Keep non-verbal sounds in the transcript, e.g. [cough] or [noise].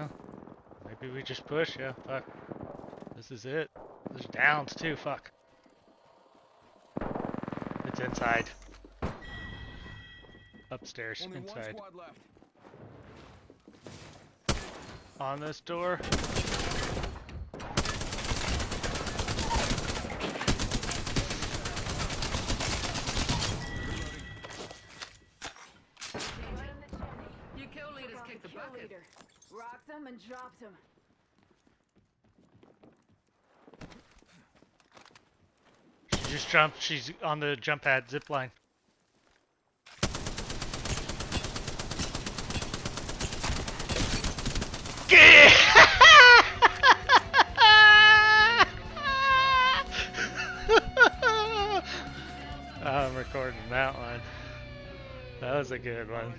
Well, maybe we just push, yeah, fuck. This is it. There's downs too, fuck. It's inside. Upstairs, Only inside. On this door. Leaders Took out kicked the the bucket. leader. Rocked him and dropped him. She just jumped. She's on the jump pad zip line. [laughs] I'm recording that one. That was a good one.